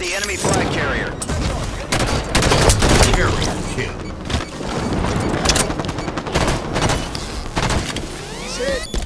the enemy flag carrier. Carrier kill. He's hit.